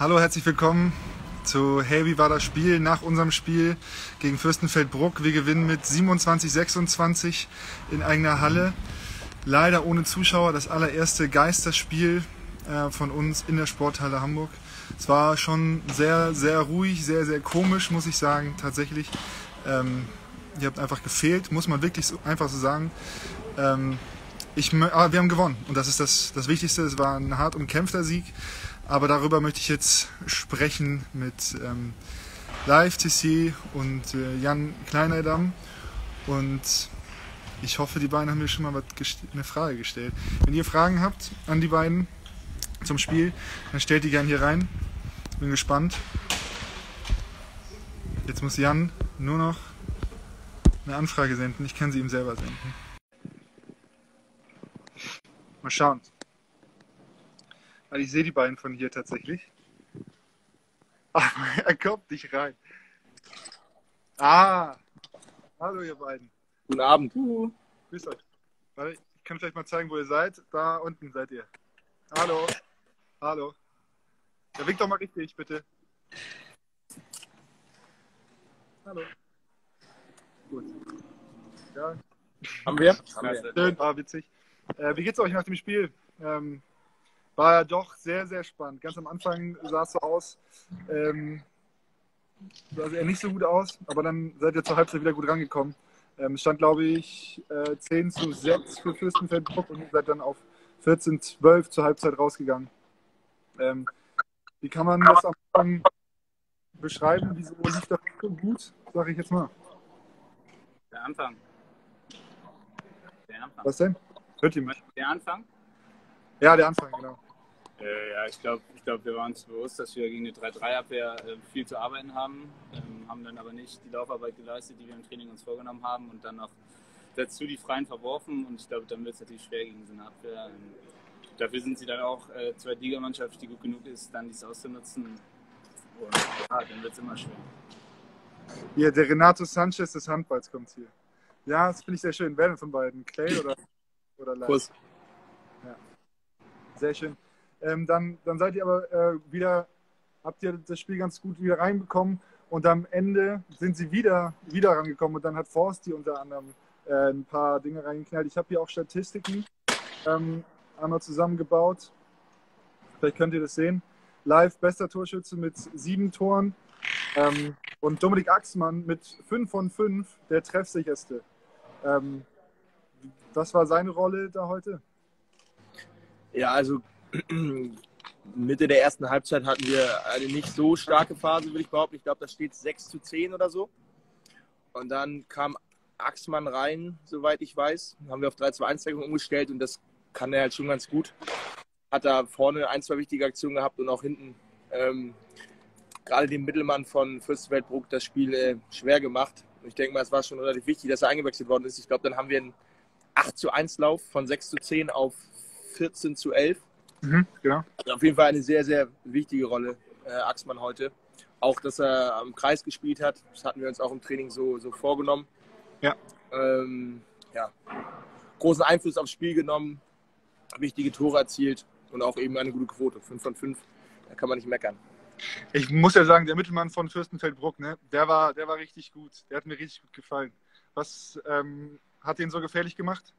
Hallo, herzlich willkommen zu Hey, wie war das Spiel? Nach unserem Spiel gegen Fürstenfeldbruck. Wir gewinnen mit 27, 26 in eigener Halle. Leider ohne Zuschauer. Das allererste Geisterspiel äh, von uns in der Sporthalle Hamburg. Es war schon sehr, sehr ruhig, sehr, sehr komisch, muss ich sagen, tatsächlich. Ähm, ihr habt einfach gefehlt, muss man wirklich so, einfach so sagen. Ähm, ich, aber wir haben gewonnen und das ist das, das Wichtigste. Es war ein hart umkämpfter Sieg, aber darüber möchte ich jetzt sprechen mit ähm, Live Tissier und äh, Jan Kleinerdam. Und ich hoffe, die beiden haben mir schon mal was eine Frage gestellt. Wenn ihr Fragen habt an die beiden zum Spiel, dann stellt die gerne hier rein. Bin gespannt. Jetzt muss Jan nur noch eine Anfrage senden. Ich kann sie ihm selber senden. Mal schauen. Weil ich sehe die beiden von hier tatsächlich. Aber er kommt nicht rein. Ah! Hallo ihr beiden. Guten Abend. Uh. Grüß euch. Warte, ich kann vielleicht mal zeigen, wo ihr seid. Da unten seid ihr. Hallo. Hallo. Ja, winkt doch mal richtig, bitte. Hallo. Gut. Ja. Haben wir? Haben wir. Schön, war witzig. Äh, wie geht's euch nach dem Spiel? Ähm, war ja doch sehr, sehr spannend. Ganz am Anfang sah es so aus, ähm, sah eher nicht so gut aus, aber dann seid ihr zur Halbzeit wieder gut rangekommen. Ähm, es stand, glaube ich, äh, 10 zu 6 für Fürstenfeldbruck und ihr seid dann auf 14 zu 12 zur Halbzeit rausgegangen. Ähm, wie kann man das am Anfang beschreiben? Wieso lief das so gut, sage ich jetzt mal? Der Anfang. Der Anfang. Was denn? Hört ihr mich? Der Anfang? Ja, der Anfang, genau. Äh, ja, ich glaube, ich glaub, wir waren uns bewusst, dass wir gegen eine 3-3-Abwehr äh, viel zu arbeiten haben, ähm, haben dann aber nicht die Laufarbeit geleistet, die wir im Training uns vorgenommen haben und dann noch dazu die Freien verworfen und ich glaube, dann wird es natürlich schwer gegen so eine Abwehr. Ähm, dafür sind sie dann auch äh, zwei Ligamannschaft, die gut genug ist, dann dies auszunutzen und ja, dann wird es immer schwer. Hier, der Renato Sanchez des Handballs kommt hier. Ja, das finde ich sehr schön. Wer denn von beiden? Clay oder oder live. Kuss. Ja. Sehr schön. Ähm, dann, dann seid ihr aber äh, wieder, habt ihr das Spiel ganz gut wieder reinbekommen und am Ende sind sie wieder, wieder rangekommen und dann hat Forsti unter anderem äh, ein paar Dinge reingeknallt. Ich habe hier auch Statistiken ähm, einmal zusammengebaut. Vielleicht könnt ihr das sehen. Live bester Torschütze mit sieben Toren ähm, und Dominik Axmann mit fünf von fünf der treffsicherste. Ähm, was war seine Rolle da heute? Ja, also Mitte der ersten Halbzeit hatten wir eine nicht so starke Phase, würde ich behaupten. Ich glaube, da steht 6 zu 10 oder so. Und dann kam Axmann rein, soweit ich weiß. Haben wir auf 3-2-1-Deckung umgestellt und das kann er halt schon ganz gut. Hat da vorne ein, zwei wichtige Aktionen gehabt und auch hinten ähm, gerade dem Mittelmann von Fürstenfeldbruck das Spiel äh, schwer gemacht. Und ich denke mal, es war schon relativ wichtig, dass er eingewechselt worden ist. Ich glaube, dann haben wir einen 8 zu 1 Lauf von 6 zu 10 auf 14 zu 11. Mhm, genau. Also auf jeden Fall eine sehr, sehr wichtige Rolle, äh, Axmann heute. Auch, dass er am Kreis gespielt hat, das hatten wir uns auch im Training so, so vorgenommen. Ja. Ähm, ja. Großen Einfluss aufs Spiel genommen, wichtige Tore erzielt und auch eben eine gute Quote. 5 von 5, da kann man nicht meckern. Ich muss ja sagen, der Mittelmann von Fürstenfeldbruck, ne, der, war, der war richtig gut. Der hat mir richtig gut gefallen. Was ähm, hat ihn so gefährlich gemacht?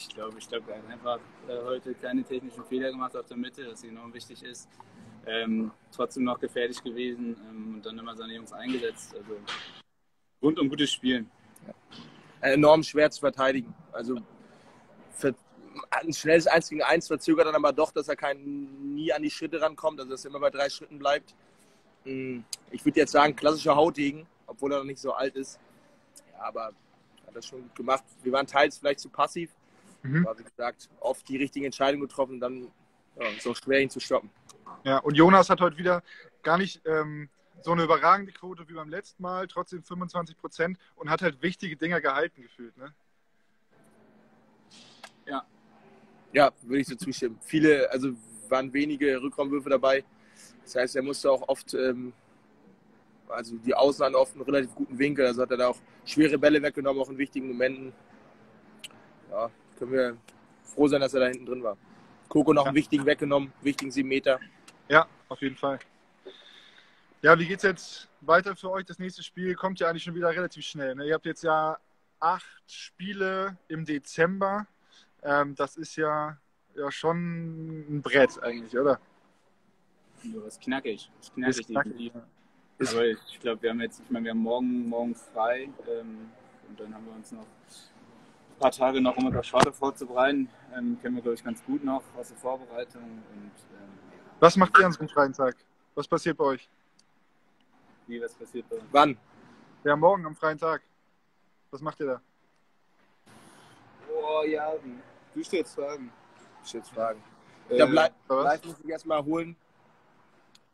Ich glaube, ich glaube, er hat einfach äh, heute keine technischen Fehler gemacht auf der Mitte, was enorm wichtig ist. Ähm, trotzdem noch gefährlich gewesen ähm, und dann immer seine Jungs eingesetzt. Also rundum gutes Spiel. Ja. Enorm schwer zu verteidigen. Also ein schnelles 1 gegen 1 verzögert dann aber doch, dass er kein, nie an die Schritte rankommt, also dass er immer bei drei Schritten bleibt. Hm, ich würde jetzt sagen, klassischer Hautdegen, obwohl er noch nicht so alt ist. Ja, aber hat das schon gut gemacht. Wir waren teils vielleicht zu passiv, mhm. aber wie gesagt, oft die richtige Entscheidung getroffen, dann ja, ist auch schwer, ihn zu stoppen. Ja, und Jonas hat heute wieder gar nicht ähm, so eine überragende Quote wie beim letzten Mal, trotzdem 25 Prozent und hat halt wichtige Dinger gehalten gefühlt. Ne? Ja. Ja, würde ich so zustimmen. Viele, also waren wenige Rückraumwürfe dabei. Das heißt, er musste auch oft ähm, also die Außen hatten oft einen relativ guten Winkel, also hat er da auch schwere Bälle weggenommen, auch in wichtigen Momenten. Ja, können wir froh sein, dass er da hinten drin war. Coco noch ja. einen wichtigen weggenommen, wichtigen sieben Meter. Ja, auf jeden Fall. Ja, wie geht's jetzt weiter für euch? Das nächste Spiel kommt ja eigentlich schon wieder relativ schnell. Ne? Ihr habt jetzt ja acht Spiele im Dezember. Ähm, das ist ja, ja schon ein Brett eigentlich, oder? Ja, ist knackig. Ist knackig, Ist knackig. Aber ich glaube, wir haben jetzt, ich meine, wir haben morgen, morgen frei ähm, und dann haben wir uns noch paar Tage noch, um unser Schwarte vorzubereiten. Ähm, kennen wir, glaube ich, ganz gut noch aus der Vorbereitung. Und ähm, Was macht ihr an so einem freien Tag? Was passiert bei euch? wie was passiert bei uns? Wann? Ja, morgen am freien Tag. Was macht ihr da? Oh ja, du stellst Fragen. Ich jetzt fragen. Äh, Ja, bleib, live muss ich erstmal holen.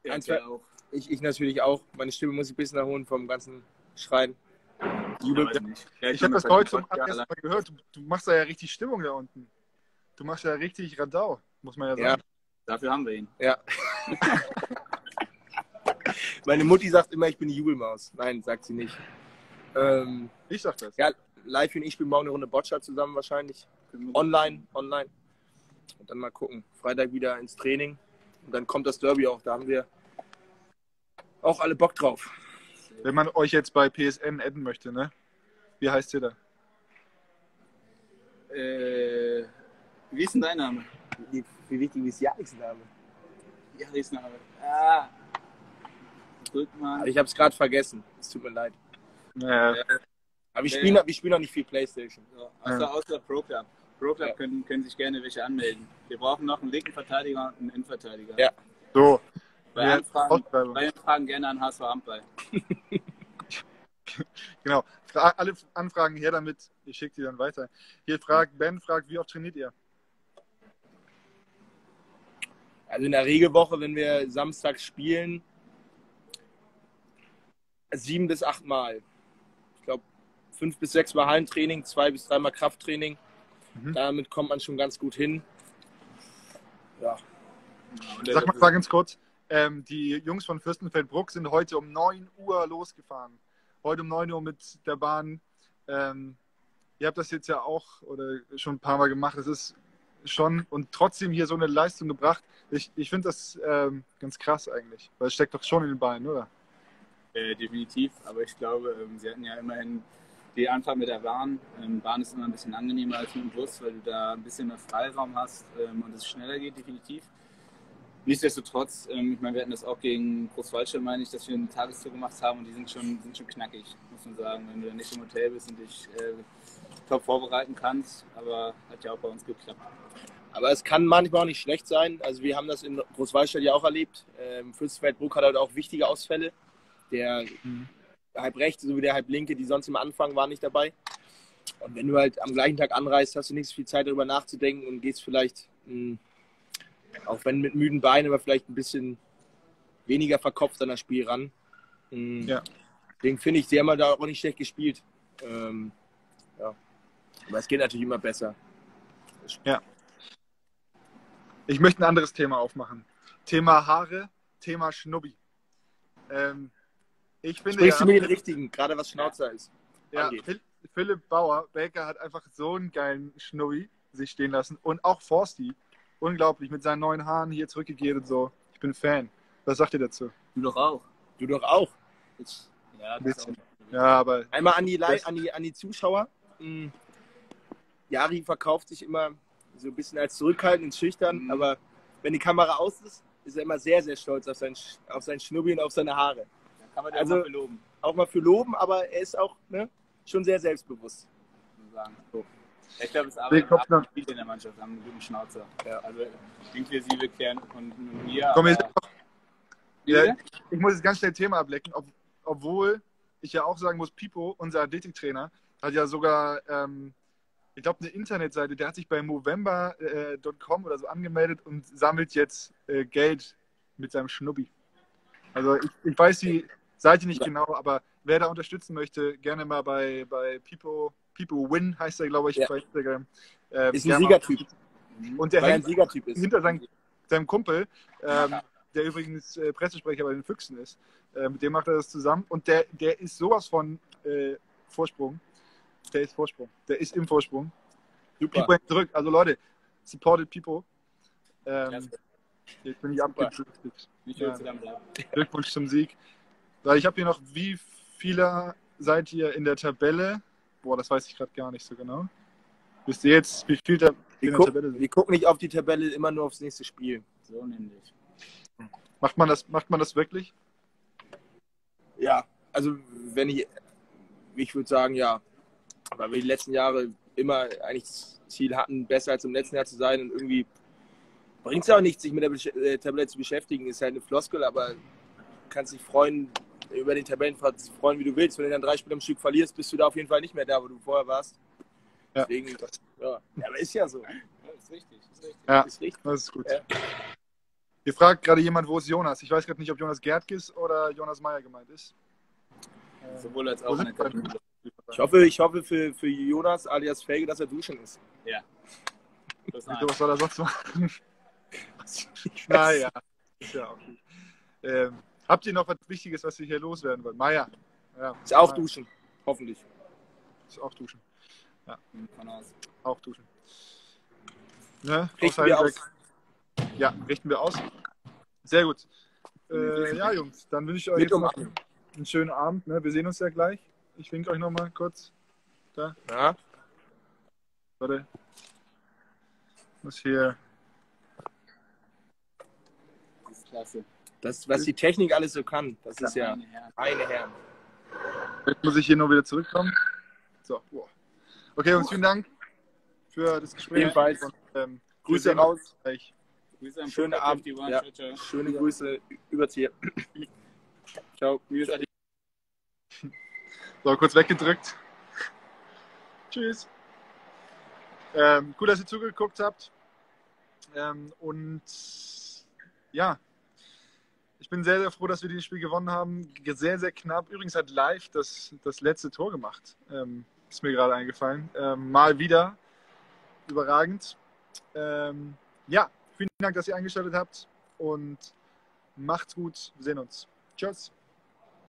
ja, ein, zwei- auch. Ich, ich natürlich auch. Meine Stimme muss ich ein bisschen erholen vom ganzen Schreien. Ja, weiß nicht. Ja, Ich habe das heute zum allerersten Mal gehört. Du, du machst da ja richtig Stimmung da unten. Du machst ja richtig Radau, muss man ja Ja. sagen. Dafür haben wir ihn. Ja. Meine Mutti sagt immer, ich bin die Jubelmaus. Nein, sagt sie nicht. Ähm, Ich sag das. ja, live und ich spielen morgen eine Runde Boccia zusammen wahrscheinlich. Online, online. Und dann mal gucken. Freitag wieder ins Training. Und dann kommt das Derby auch. Da haben wir auch alle Bock drauf. Wenn man euch jetzt bei PSN adden möchte, ne? Wie heißt ihr da? Äh, wie ist denn dein Name? Wie, wie wichtig ist Janiks Name? Ja, wie ist dein Name? Ah. Drück mal. Ich habe es gerade vergessen. Es tut mir leid. Naja, Aber wir spielen, wir spielen noch nicht viel Playstation. So, außer, außer Pro Club. Pro Club Ja. können, können sich gerne welche anmelden. Wir brauchen noch einen linken Verteidiger und einen Innenverteidiger. Ja. so. Bei, Anfragen, bei Anfragen gerne an HSV Handball. Genau. Fra alle Anfragen her damit. Ich schicke die dann weiter. Hier fragt, Ben fragt, wie oft trainiert ihr? Also in der Regelwoche, wenn wir samstags spielen, sieben bis acht Mal. Ich glaube, fünf bis sechs Mal Hallentraining, zwei bis dreimal Krafttraining. Mhm. Damit kommt man schon ganz gut hin. Ja, Sag mal, sag ganz kurz. Ähm, die Jungs von Fürstenfeldbruck sind heute um 9 Uhr losgefahren. Heute um 9 Uhr mit der Bahn. Ähm, ihr habt das jetzt ja auch oder schon ein paar Mal gemacht. Das ist schon und trotzdem hier so eine Leistung gebracht. Ich, ich finde das ähm, ganz krass eigentlich, weil es steckt doch schon in den Beinen, oder? Äh, definitiv, aber ich glaube, ähm, sie hatten ja immerhin die Anfahrt mit der Bahn. Ähm, Bahn ist immer ein bisschen angenehmer als mit dem Bus, weil du da ein bisschen mehr Freiraum hast ähm, und es schneller geht, definitiv. Nichtsdestotrotz, ähm, ich meine, wir hatten das auch gegen Großwaldstadt, meine ich, dass wir eine Tagestour gemacht haben und die sind schon, sind schon knackig, muss man sagen, wenn du dann nicht im Hotel bist und dich äh, top vorbereiten kannst. Aber hat ja auch bei uns geklappt. aber es kann manchmal auch nicht schlecht sein. Also wir haben das in Großwallstadt ja auch erlebt. Ähm, Fürstenfeldbruck hat halt auch wichtige Ausfälle. Der Mhm. halb rechte sowie der halb linke, die sonst im Anfang waren, nicht dabei. Und wenn du halt am gleichen Tag anreist, hast du nicht so viel Zeit darüber nachzudenken und gehst vielleicht, mh, auch wenn mit müden Beinen, aber vielleicht ein bisschen weniger verkopft an das Spiel ran. Mh, Ja. Deswegen finde ich, sie haben halt auch nicht schlecht gespielt. Ähm, ja. Aber es geht natürlich immer besser. Ich möchte ein anderes Thema aufmachen. Thema Haare, Thema Schnubbi. Ähm, ich finde Sprichst ja, du mit den Richtigen, gerade was Schnauzer ist. ja. Phil- Philipp Bauer, Baker hat einfach so einen geilen Schnubbi sich stehen lassen. Und auch Forsti. Unglaublich, mit seinen neuen Haaren hier zurückgekehrt und so. Ich bin Fan. Was sagt ihr dazu? Du doch auch. Du doch auch. Ich, ja, auch- Ja, aber Einmal an die, an die, an die Zuschauer. Mm. Jari verkauft sich immer so ein bisschen als zurückhaltend und schüchtern, Mhm. aber wenn die Kamera aus ist, ist er immer sehr, sehr stolz auf sein, auf sein Schnubbi und auf seine Haare. Da kann man dir Also- also, mal beloben, Auch mal für loben, aber er ist auch ne, schon sehr selbstbewusst. sagen. So. Ich glaube, es Kopf noch- viele in der Mannschaft, haben einen guten Schnauzer. Ja. Also inklusive Kern und mir. komm, aber- Ja. ich muss jetzt ganz schnell Thema ablecken, ob, obwohl ich ja auch sagen muss, Pipo, unser Athletiktrainer, hat ja sogar, ähm, ich glaube, eine Internetseite, der hat sich bei movember.com oder so angemeldet und sammelt jetzt äh, Geld mit seinem Schnubbi. Also ich, ich weiß die Seite nicht genau, aber wer da unterstützen möchte, gerne mal bei, bei Pipo, Pipo Win heißt er, glaube ich, Ja. bei Instagram. Ähm, Ist ein Siegertyp. Und der er hängt Siegertyp ist. hinter seinem, seinem Kumpel, ähm, der übrigens äh, Pressesprecher bei den Füchsen ist. Äh, mit dem macht er das zusammen. Und der, der ist sowas von äh, Vorsprung. Der ist Vorsprung. Der ist im Vorsprung. Super. Pipo hängt zurück. Also Leute, supported Pipo. Ähm. Jetzt bin ich. Nicht Ja. Glückwunsch zum Sieg. Weil ich habe hier noch, wie viele seid ihr in der Tabelle? Boah, das weiß ich gerade gar nicht so genau. Wisst ihr jetzt, wie viel da in Wir, der guck, Tabelle sind? wir gucken nicht auf die Tabelle, immer nur aufs nächste Spiel. So nämlich. Macht man das, macht man das wirklich? Ja, also wenn ich, ich würde sagen, ja. Weil wir die letzten Jahre immer eigentlich das Ziel hatten, besser als im letzten Jahr zu sein und irgendwie bringt es auch nichts, sich mit der äh, Tabelle zu beschäftigen. Ist halt eine Floskel, aber du kannst dich freuen, über den Tabellenplatz freuen, wie du willst. Wenn du dann drei Spiele am Stück verlierst, bist du da auf jeden Fall nicht mehr da, wo du vorher warst. Ja. Deswegen, ja. ja, aber ist ja so. Ja, ist richtig. Ist richtig. Ja, Ist richtig. das ist gut. Ja. Hier fragt gerade jemand, wo ist Jonas? Ich weiß gerade nicht, ob Jonas Gertges oder Jonas Meyer gemeint ist. Äh, Sowohl als auch. Ich hoffe, ich hoffe für, für Jonas alias Felge, dass er duschen ist. Ja. Eins. was soll er sonst machen? naja, ist ja auch gut. Ähm, habt ihr noch was Wichtiges, was ihr hier loswerden wollt? Maya. Ja, Ist auch Maya. duschen. Hoffentlich. Ist auch duschen. Aus. Auch duschen. Ne? Richten wir aus. Ja, richten wir aus. Sehr gut. Äh, ja, Jungs, dann wünsche ich euch Mit jetzt noch Umarmung. einen schönen Abend. Ne? Wir sehen uns ja gleich. Ich winke euch nochmal kurz. Ja. Warte. Muss hier. Das ist klasse. Das, was die Technik alles so kann, das ist ja Meine Herren. eine Herren. Jetzt muss ich hier nur wieder zurückkommen. So, wow. Okay, Jungs, vielen Dank für das Gespräch. Ebenfalls. Und, ähm, Grüße raus. Grüße am Schönen Abend. 51. Ja. Ciao, ciao. Schöne Grüße übers hier. Ciao. Grüße an die So, kurz weggedrückt. Tschüss. Ähm, cool, dass ihr zugeguckt habt. Ähm, und ja, ich bin sehr, sehr froh, dass wir dieses Spiel gewonnen haben. Sehr, sehr knapp. Übrigens hat Live das, das letzte Tor gemacht. Ähm, ist mir gerade eingefallen. Ähm, mal wieder. Überragend. Ähm, ja, vielen Dank, dass ihr eingeschaltet habt und macht's gut. Wir sehen uns. Tschüss.